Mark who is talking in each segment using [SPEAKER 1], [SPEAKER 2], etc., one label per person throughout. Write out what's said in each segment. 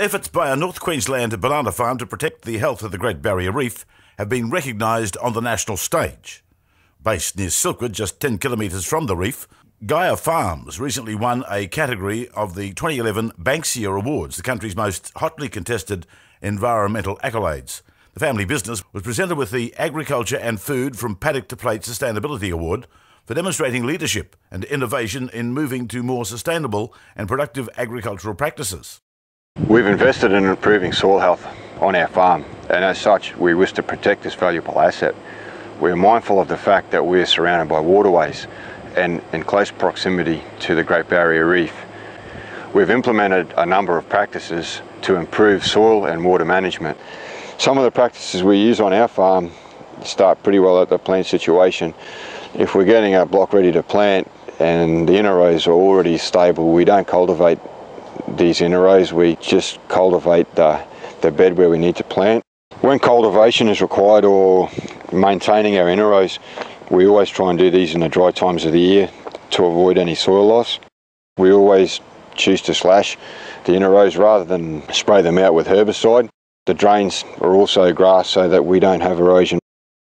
[SPEAKER 1] efforts by a North Queensland banana farm to protect the health of the Great Barrier Reef have been recognised on the national stage. Based near Silkwood, just 10 kilometres from the reef, Gaia Farms recently won a category of the 2011 Banksia Awards, the country's most hotly contested environmental accolades. The family business was presented with the Agriculture and Food from Paddock to Plate Sustainability Award for demonstrating leadership and innovation in moving to more sustainable and productive agricultural practices.
[SPEAKER 2] We've invested in improving soil health on our farm, and as such, we wish to protect this valuable asset. We're mindful of the fact that we're surrounded by waterways and in close proximity to the Great Barrier Reef. We've implemented a number of practices to improve soil and water management. Some of the practices we use on our farm start pretty well at the plant situation. If we're getting a block ready to plant and the inner rows are already stable, we don't cultivate these rows, we just cultivate the, the bed where we need to plant. When cultivation is required or maintaining our rows, we always try and do these in the dry times of the year to avoid any soil loss. We always choose to slash the inner rows rather than spray them out with herbicide. The drains are also grass so that we don't have erosion.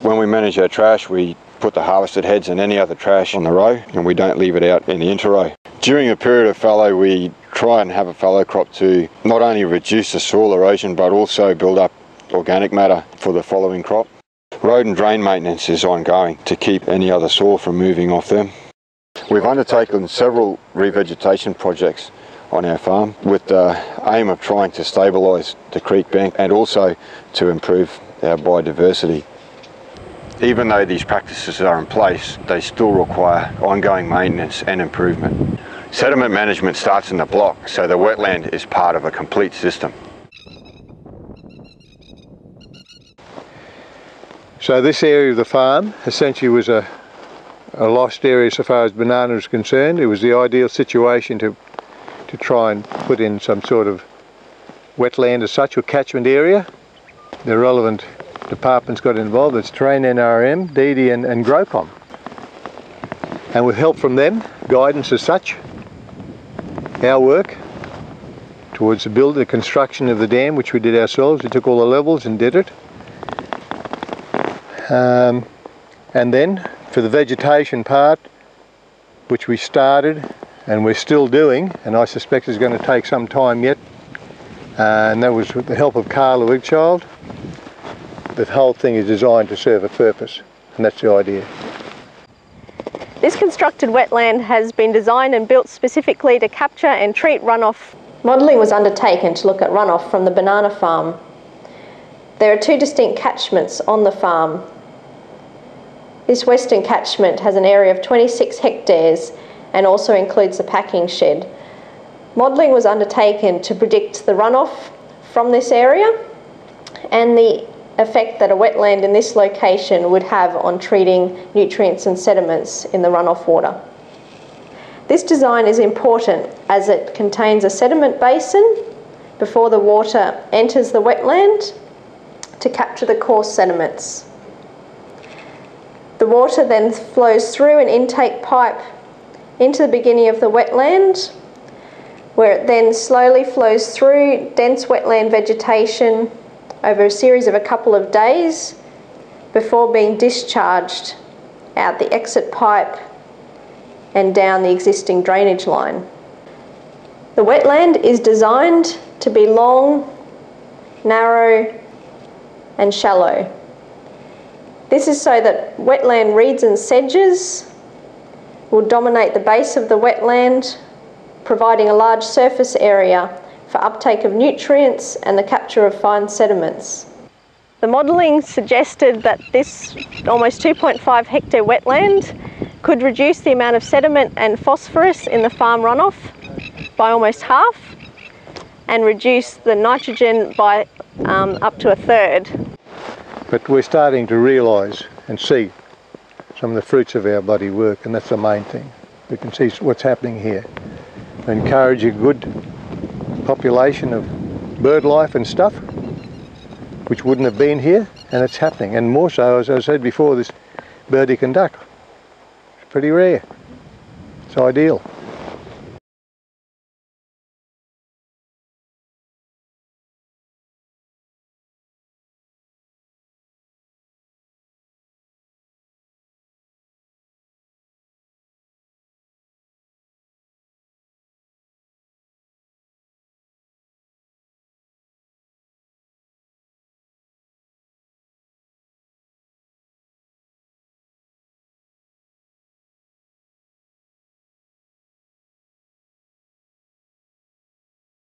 [SPEAKER 2] When we manage our trash, we put the harvested heads and any other trash on the row and we don't leave it out in the interrow. During a period of fallow, we try and have a fallow crop to not only reduce the soil erosion but also build up organic matter for the following crop. Road and drain maintenance is ongoing to keep any other soil from moving off them. We've undertaken several revegetation projects on our farm with the aim of trying to stabilise the creek bank and also to improve our biodiversity. Even though these practices are in place, they still require ongoing maintenance and improvement. Sediment management starts in the block, so the wetland is part of a complete system.
[SPEAKER 3] So this area of the farm essentially was a, a lost area so far as banana is concerned. It was the ideal situation to, to try and put in some sort of wetland as such or catchment area. The relevant departments got involved. It's Terrain NRM, DD and, and Growcom. And with help from them, guidance as such, our work towards the build, the construction of the dam, which we did ourselves. We took all the levels and did it. Um, and then for the vegetation part, which we started and we're still doing, and I suspect is going to take some time yet, uh, and that was with the help of Carla Wigchild. The whole thing is designed to serve a purpose, and that's the idea.
[SPEAKER 4] This constructed wetland has been designed and built specifically to capture and treat runoff. Modelling was undertaken to look at runoff from the banana farm. There are two distinct catchments on the farm this western catchment has an area of 26 hectares and also includes a packing shed. Modelling was undertaken to predict the runoff from this area and the effect that a wetland in this location would have on treating nutrients and sediments in the runoff water. This design is important as it contains a sediment basin before the water enters the wetland to capture the coarse sediments. The water then flows through an intake pipe into the beginning of the wetland, where it then slowly flows through dense wetland vegetation over a series of a couple of days before being discharged out the exit pipe and down the existing drainage line. The wetland is designed to be long, narrow and shallow. This is so that wetland reeds and sedges will dominate the base of the wetland, providing a large surface area for uptake of nutrients and the capture of fine sediments. The modelling suggested that this almost 2.5 hectare wetland could reduce the amount of sediment and phosphorus in the farm runoff by almost half and reduce the nitrogen by um, up to a third.
[SPEAKER 3] But we're starting to realise and see some of the fruits of our bloody work, and that's the main thing. We can see what's happening here. Encourage a good population of bird life and stuff, which wouldn't have been here, and it's happening. And more so, as I said before, this Burdekin duck. It's pretty rare. It's ideal.